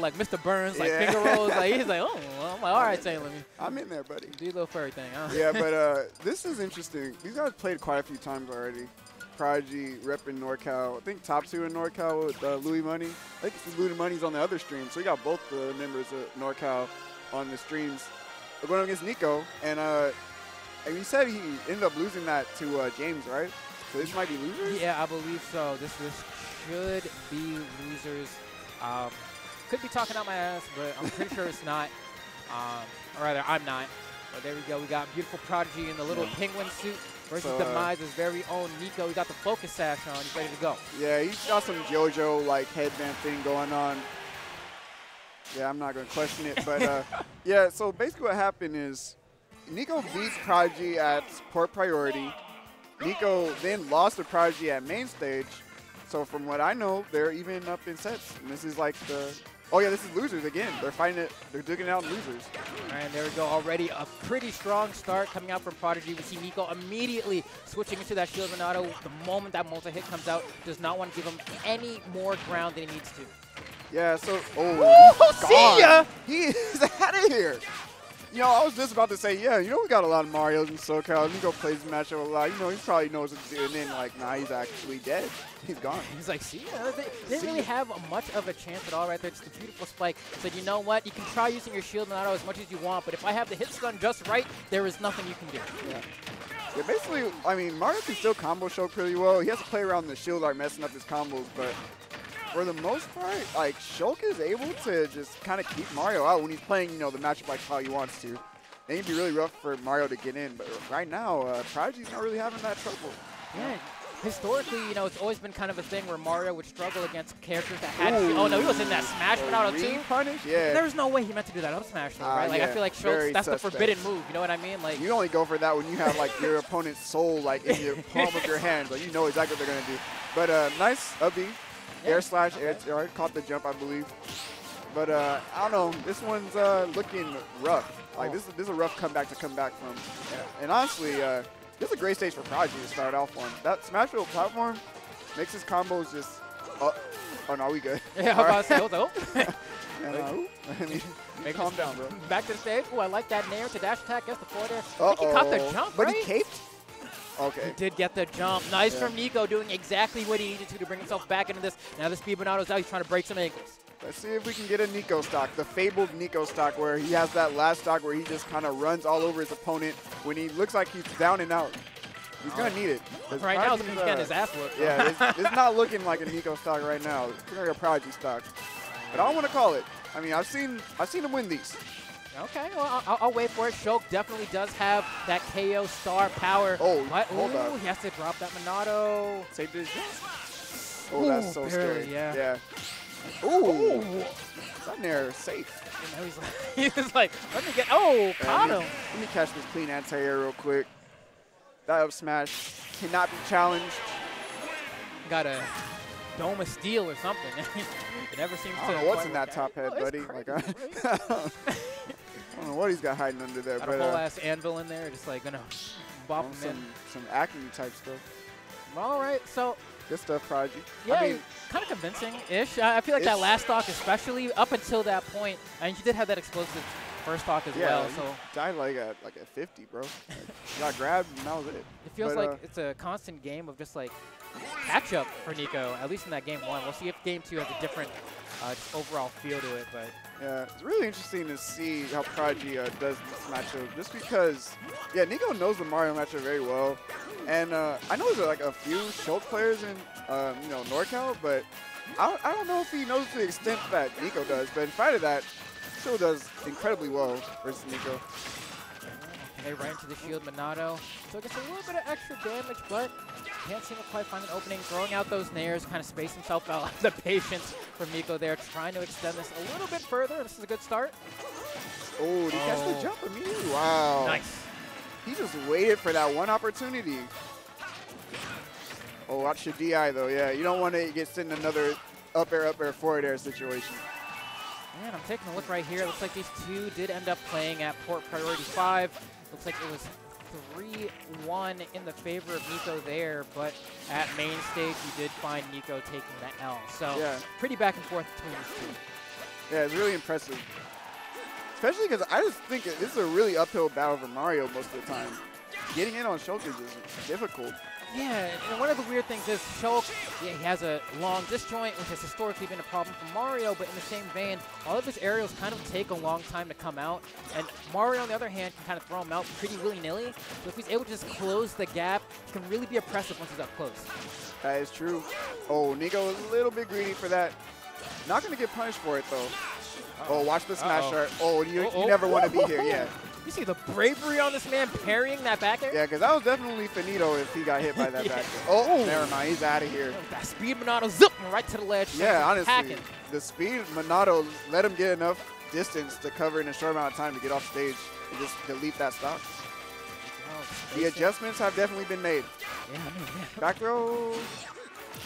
like Mr. Burns, like Yeah. finger rolls. Like he's like, oh, well, I'm like, all right, Taylor, let me I'm in there, buddy. do a little furry thing. Huh? yeah, but uh, this is interesting. These guys played quite a few times already. Prodigy repping NorCal. I think top two in NorCal with uh, Louis Money. I think Louis Money's on the other stream, so we got both the members of NorCal on the streams. We're going up against Nicko, and uh, and he said he ended up losing that to uh, James, right? So this might be losers. Yeah, I believe so. This this should be losers. Um, could be talking out my ass, but I'm pretty sure it's not. Um, or rather, I'm not. But there we go. We got beautiful Prodigy in the little penguin suit versus So, uh, Demise's very own Nicko. He got the focus sash on. He's ready to go. Yeah, he's got some JoJo like headband thing going on. Yeah, I'm not gonna question it, but uh, yeah. So basically, what happened is Nicko beats Prodigy at Port Priority. Nicko then lost to Prodigy at main stage. So from what I know, they're even up in sets. And this is like the oh yeah, this is losers again. They're fighting it. They're digging out in losers. All right, there we go. Already a pretty strong start coming out from Prodigy. We see Nicko immediately switching into that Shield Monado. The moment that multi-hit comes out, does not want to give him any more ground than he needs to. Yeah, so oh, Woo, he's see ya! He is out of here. You know, I was just about to say, yeah, you know, we got a lot of Mario's in SoCal. Nicko play the matchup a lot. You know, he probably knows what to do. And then, like, nah, he's actually dead. He's gone. He's like, see, ya." they didn't really have much of a chance at all right there. It's the beautiful spike. Said, you know what? You can try using your shield Monado as much as you want, but if I have the hit stun just right, there is nothing you can do. Yeah. Yeah, basically, I mean, Mario can still combo show pretty well. He has to play around the shield like messing up his combos, but for the most part, like Shulk is able to just kind of keep Mario out when he's playing, you know, the matchup like how he wants to. And it'd be really rough for Mario to get in, but right now, uh, Prodigy's not really having that trouble. Yeah. Historically, you know, it's always been kind of a thing where Mario would struggle against characters that had. Ooh. Oh no, he was in that Smash Monado Re too. punish? Yeah. There's no way he meant to do that up smash though, Ah, right? Like I feel like Shulk's, that's the forbidden move. You know what I mean? Like You only go for that when you have like your opponent's soul like in your palm of your hand, like you know exactly what they're gonna do. But uh, nice up B, air slash air, air caught the jump I believe. But uh, I don't know, this one's uh, looking rough. Like this, is, this is a rough comeback to come back from. And honestly, uh, this is a great stage for Prodigy to start off on. That Smashville platform makes his combos just. Oh, oh no, we good. yeah, I was about to say, oh. And, I mean, Make calm down, bro. Back to the stage. Oh, I like that nair to dash attack. Gets the forward air. I think he caught the jump, But right? he caped. Okay. He did get the jump. Nice Yeah. from Nicko, doing exactly what he needed to to bring himself back into this. Now the speed Monado's out. He's trying to break some ankles. Let's see if we can get a Nicko stock, the fabled Nicko stock, where he has that last stock where he just kind of runs all over his opponent when he looks like he's down and out. He's gonna need it. Right now, he's getting uh, his ass whooped. Yeah, it's, it's not looking like a Nicko stock right now. It's looking like a Prodigy stock. But I don't want to call it. I mean, I've seen I've seen him win these. Okay, well, I'll- I'll, wait for it. Shulk definitely does have that KO star power. Oh, But, hold ooh, he has to drop that Monado. Say this. Oh, that's Ooh, so barely, scary. yeah. Yeah. Ooh. That is safe. And now he's like, he's like, let me get, oh, caught let, him. me, let me catch this clean anti-air real quick. That up smash cannot be challenged. Got a dome of steel or something. it never seems I to. don't know what's in that top head, Oh, buddy. Like, I, crazy, I right? don't know what he's got hiding under there, Got but a whole uh, ass anvil in there, just like gonna bop him in. some some acne type stuff. All right, so Good stuff, Prodigy. yeah, I mean, kind of convincing-ish. I I feel like that last stock, especially up until that point, I mean, he did have that explosive first stock as yeah, well. So died like at like at 50, bro. Like, got grabbed and that was it. it feels but, like uh, it's a constant game of just like catch up for Nicko. At least in that game one. We'll see if game two has a different uh, just overall feel to it. But Yeah, it's really interesting to see how Prodigy uh, does this matchup, just because, yeah, Nicko knows the Mario matchup very well, and uh, I know there's like a few Shulk players in, um, you know, NorCal, but I I don't know if he knows to the extent that Nicko does. But in spite of that, still does incredibly well versus Nicko. And they right into the shield Monado. So it gets a little bit of extra damage, but can't seem to quite find an opening. Throwing out those nairs, kind of space himself out. the patience from Nicko there, trying to extend this a little bit further. This is a good start. Oh, did he catch Oh. the jump immediately? Wow. Nice. He just waited for that one opportunity. Oh, watch your DI though. Yeah, you don't want to get sent in another up air, up air, forward air situation. Man, I'm taking a look right here. Looks like these two did end up playing at Port Priority 5. Looks like it was 3-1 in the favor of Nicko there, but at main stage, you did find Nicko taking the L. So Yeah. pretty back and forth between these two. Yeah, it's really impressive. Especially because I just think this is a really uphill battle for Mario most of the time. Getting in on Shulk is difficult. Yeah, and one of the weird things is Shulk, yeah, he has a long disjoint, which has historically been a problem for Mario, but in the same vein, all of his aerials kind of take a long time to come out, and Mario, on the other hand, can kind of throw them out pretty willy-nilly, so if he's able to just close the gap, he can really be oppressive once he's up close. That is true. Oh, Nicko a little bit greedy for that. Not going to get punished for it, though. Uh -oh. oh, watch the smash uh -oh. art. Oh, you, you never want to be here, yeah. You see the bravery on this man parrying that back air? Yeah, because that was definitely finito if he got hit by that yeah. back air. Oh, never mind. He's out of here. That speed Monado zip right to the ledge. Yeah, honestly. Hacking. The speed Monado let him get enough distance to cover in a short amount of time to get off stage and just delete that stock. Oh, the adjustments have definitely been made. Yeah, I mean, yeah. Back row.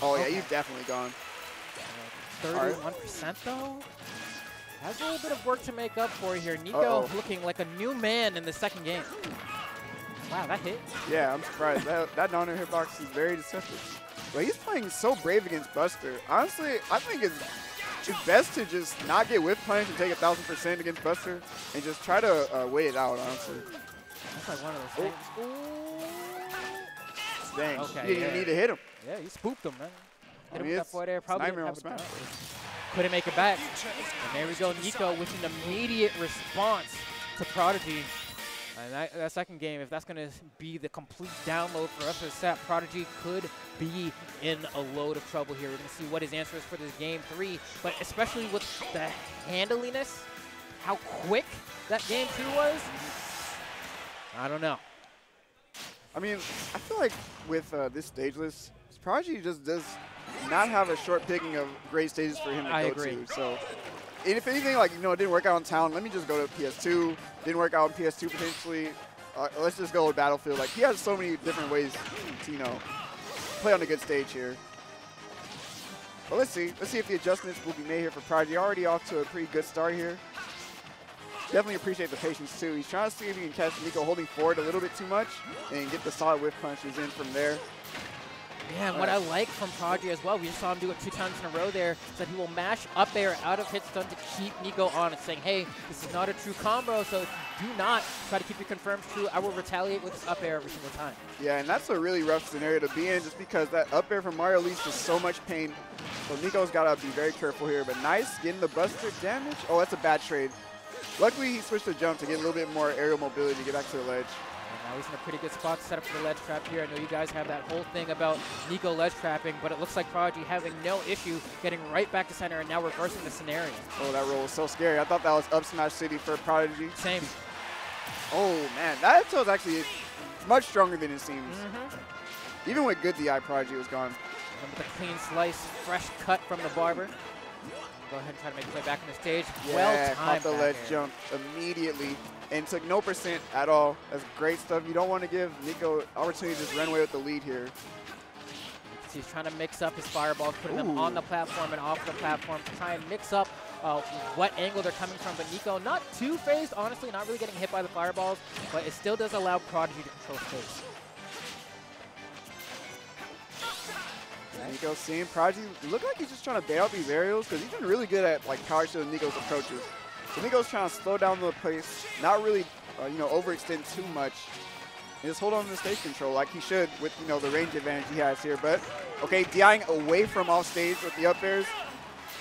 Oh, okay. yeah, you've definitely gone. Uh, 31% though? Has a little bit of work to make up for here. Nicko uh -oh. looking like a new man in the second game. Wow, that hit. Yeah, I'm surprised. that, that down hitbox is very deceptive. But he's playing so brave against Buster. Honestly, I think it's, it's best to just not get whiff punish and take a 1,000% against Buster and just try to uh, wait it out, honestly. That's like one of those things. Dang, okay, you didn't yeah. even need to hit him. Yeah, he spooked him, man. Hit I mean, him with that forward air. Probably didn't have couldn't make it back. And there we go, Nicko with an immediate response to Prodigy. And that, that second game, if that's going to be the complete download for us as set, Prodigy could be in a load of trouble here. We're going to see what his answer is for this game three, but especially with the handliness, how quick that game two was, I don't know. I mean, I feel like with uh, this stage list, Prodigy just does not have a short picking of great stages for him to I go agree. to. So, if anything, like, you know, it didn't work out in town, let me just go to PS2. Didn't work out in PS2 potentially. Uh, let's just go with Battlefield. Like, he has so many different ways to, you know, play on a good stage here. But let's see. Let's see if the adjustments will be made here for Prodigy. Already off to a pretty good start here. Definitely appreciate the patience, too. He's trying to see if he can catch Nicko holding forward a little bit too much and get the solid whiff punches in from there. Yeah, and what I like from Prodigy as well, we just saw him do it two times in a row there, is that he will mash up air out of hit stun to keep Nicko on and saying, hey, this is not a true combo, so do not try to keep your confirms true, I will retaliate with this up air every single time. Yeah, and that's a really rough scenario to be in just because that up air from Mario leads to so much pain. So Nicko's got to be very careful here, but nice, getting the buster damage. Oh, that's a bad trade. Luckily, he switched to jump to get a little bit more aerial mobility to get back to the ledge. Now he's in a pretty good spot to set up for the ledge trap here. I know you guys have that whole thing about Nicko ledge trapping, but it looks like Prodigy having no issue getting right back to center and now reversing the scenario. Oh, that roll was so scary. I thought that was up smash city for Prodigy. Same. Oh, man. That is actually much stronger than it seems. Mm -hmm. Even with good DI, Prodigy was gone. And with a clean slice, fresh cut from the barber. Go ahead and try to make his way back on the stage. Yeah, well timed the ledge jump immediately and took no percent at all. That's great stuff. You don't want to give Nicko opportunity to just run away with the lead here. He's trying to mix up his fireballs, putting Ooh. them on the platform and off the platform to try and mix up uh, what angle they're coming from. But Nicko, not too phased, honestly, not really getting hit by the fireballs, but it still does allow Prodigy to control space. Nicko seeing Prodigy look like he's just trying to bait out these aerials because he's been really good at like power shielding Nicko's approaches. So Nicko's trying to slow down the pace, not really, uh, you know, overextend too much, and just hold on to the stage control like he should with, you know, the range advantage he has here. But, okay, DIing away from off stage with the up airs.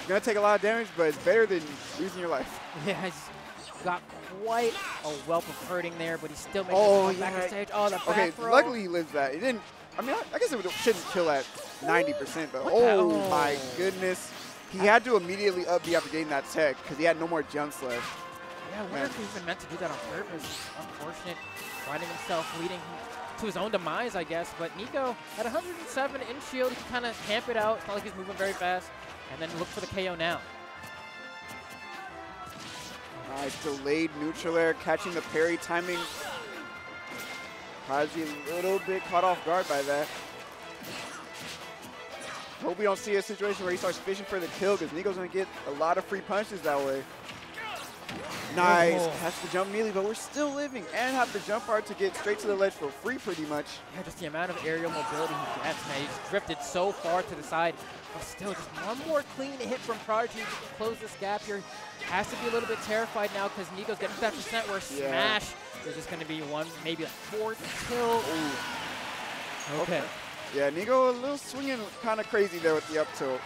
Gonna take a lot of damage, but it's better than losing your life. Yeah, he's got quite a wealth of hurting there, but he's still making oh, it back to stage. Oh, the back Okay, throw. luckily he lives that. It didn't, I mean, I, I guess it shouldn't kill at 90%, but oh, oh my goodness. He had to immediately up B after getting that tech because he had no more jumps left. Yeah, I wonder if he even meant to do that on purpose. Unfortunate, finding himself leading to his own demise, I guess. But Nicko, at 107 in shield, he can kind of camp it out. It's not like he's moving very fast. And then look for the KO now. Nice delayed neutral air, catching the parry timing. Prodigy a little bit caught off guard by that. Hope we don't see a situation where he starts fishing for the kill because Nicko's going to get a lot of free punches that way. Nice. Oh. Catch the jump immediately, but we're still living and have the jump art to get straight to the ledge for free pretty much. Yeah, just the amount of aerial mobility he gets, man. He's drifted so far to the side. But still, just one more clean hit from Prodigy to close this gap here. Has to be a little bit terrified now because Nicko's getting to that percent where Yeah. Smash is just going to be one, maybe a fourth kill. Ooh. Okay. Yeah, Nicko a little swinging kind of crazy there with the up tilt.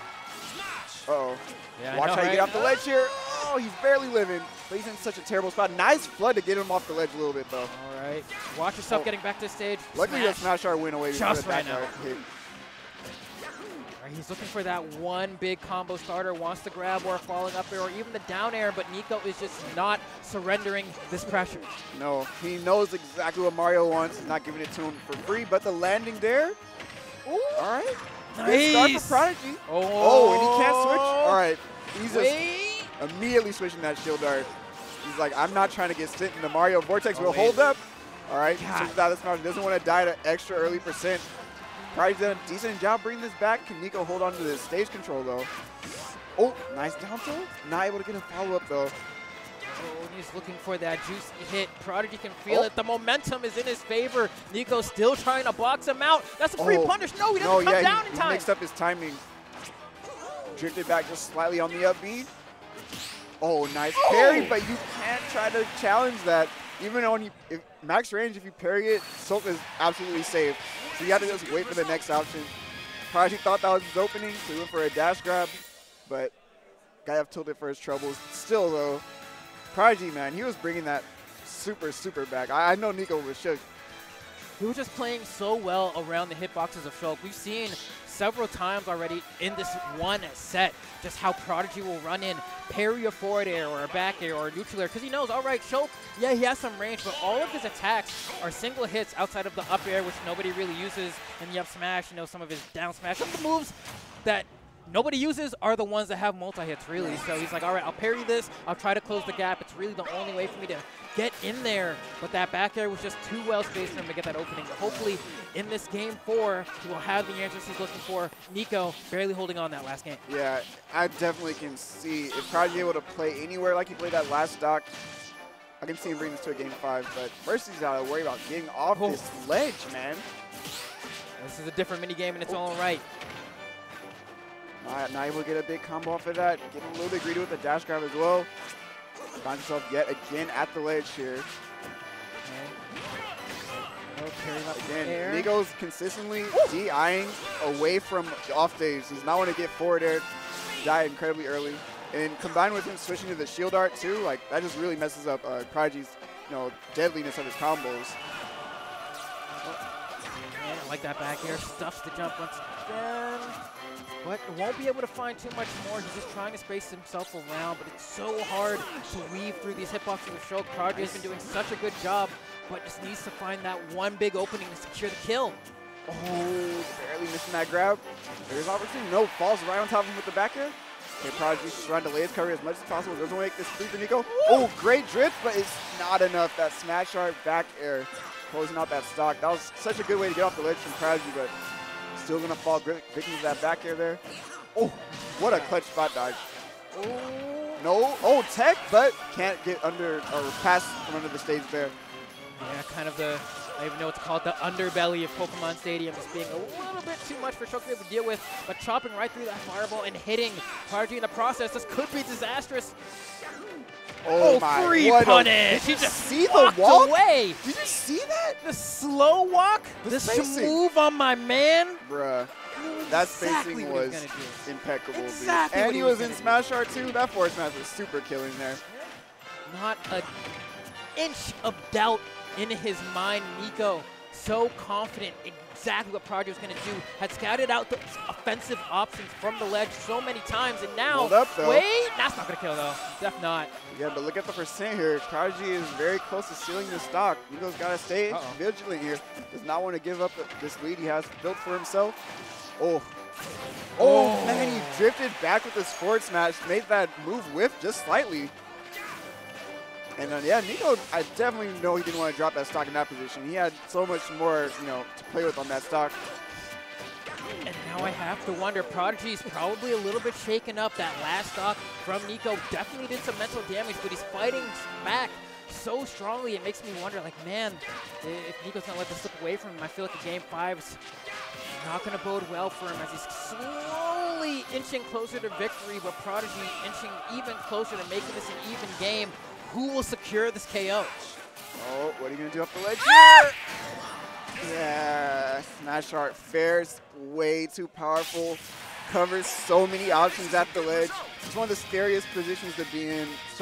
Uh-oh. Yeah, Watch know, how you right? get off the ledge here. Oh, he's barely living, but he's in such a terrible spot. Nice flood to get him off the ledge a little bit, though. All right. Watch yourself Oh. getting back to the stage. Luckily, Smash. that smash art went away Just right now. hit. He's looking for that one big combo starter, wants to grab or falling up air or even the down air, but Nicko is just not surrendering this pressure. No, he knows exactly what Mario wants. He's not giving it to him for free, but the landing there. All right. Good start for Prodigy. Oh, Oh, and he can't switch? All right. He's just immediately switching that shield dart. He's like, I'm not trying to get sent in the Mario Vortex. Oh, will hold up. All right. Switches out this mountain. Doesn't want to die to extra early percent. Prodigy's done a decent job bringing this back. Can Nicko hold on to the stage control, though? Oh, nice down tilt. Not able to get a follow-up, though. Oh, he's looking for that juicy hit. Prodigy can feel Oh. it. The momentum is in his favor. Nicko's still trying to box him out. That's a free Oh. punish. No, he doesn't No, come yeah, down he, in he mixed up his timing. Drifted back just slightly on the upbeat. Oh, nice Oh! parry, but you can't try to challenge that. Even on you, if, max range, if you parry it, Shulk is absolutely safe. So you have to just wait for the next option. Prodigy thought that was his opening, so he went for a dash grab, but guy have tilted for his troubles. Still though, Prodigy man, he was bringing that super super back. I, I know Nicko was shook. He was just playing so well around the hitboxes of Shulk. We've seen several times already in this one set just how Prodigy will run in, parry a forward air or a back air or a neutral air because he knows, all right, Shulk, yeah, he has some range, but all of his attacks are single hits outside of the up air, which nobody really uses, and the up smash, you know, some of his down smash. Some of the moves that nobody uses are the ones that have multi-hits, really. So he's like, all right, I'll parry this. I'll try to close the gap. It's really the only way for me to get in there. But that back air was just too well spaced for him to get that opening. But hopefully, in this game four, he will have the answers he's looking for. Nicko barely holding on that last game. Yeah, I definitely can see if Prodigy able to play anywhere like he played that last stock. I can see him bring this to a game five, but first he's got to worry about getting off Oh. this ledge, man. This is a different mini game in its own right. Not, not able to get a big combo off of that. Getting a little bit greedy with the dash grab as well. Finds himself yet again at the ledge here. Carrying up the Again, air. Nicko's consistently DIing away from off days. He's not want to get forward air, die incredibly early. And combined with him switching to the shield art too, like that just really messes up uh, Prodigy's, you know, deadliness of his combos. Like that back air. Stuffs the jump once again. But won't be able to find too much more. He's just trying to space himself around, but it's so hard to weave through these hitboxes with Shulk. Prodigy has been doing such a good job, but just needs to find that one big opening to secure the kill. Oh, barely missing that grab. There's opportunity. No, falls right on top of him with the back air. Okay, Prodigy just trying to delay his cover as much as possible. Doesn't want to make this free for Nicko. Oh, great drift, but it's not enough. That smash art back air closing out that stock. That was such a good way to get off the ledge from Prodigy, but still going to fall victim to that back air there. Oh, what a clutch spot dodge. Oh, No, oh, tech, but can't get under or pass from under the stage there. Yeah, kind of the, I even know it's called the underbelly of Pokemon Stadium, just being a little bit too much for Shulk to to deal with, but chopping right through that fireball and hitting Prodigy in the process, this could be disastrous. Oh, Oh, my. free what a- punish! Did you just see the walked walk? away. Did you see that? The slow walk, The the move on my man. Bruh. That exactly spacing what was was gonna impeccable. dude. And what he he was was in Smash R 2. That force smash was super killing there. Not an inch of doubt in his mind. Nicko, so confident exactly what Prodigy was going to do, had scouted out the offensive options from the ledge so many times, and now, up, wait, that's not going to kill though. Def not. Yeah, but look at the percent here. Prodigy is very close to sealing the stock. Nicko's got to stay Uh-oh. vigilant here. Does not want to give up this lead he has built for himself. Oh. Oh, Oh. man, he drifted back with his forward smash, made that move whiff just slightly. And then, yeah, Nicko, I definitely know he didn't want to drop that stock in that position. He had so much more, you know, to play with on that stock. And now I have to wonder, Prodigy's probably a little bit shaken up. That last stock from Nicko definitely did some mental damage, but he's fighting back so strongly, it makes me wonder, like, man, if Nicko's gonna let this slip away from him, I feel like the game five is not gonna bode well for him as he's slowly inching closer to victory, but Prodigy inching even closer to making this an even game. Who will secure this KO? Oh, what are you gonna do up the ledge ah! here? Yeah, Smash Art fares way too powerful. Covers so many options at the ledge. It's one of the scariest positions to be in. So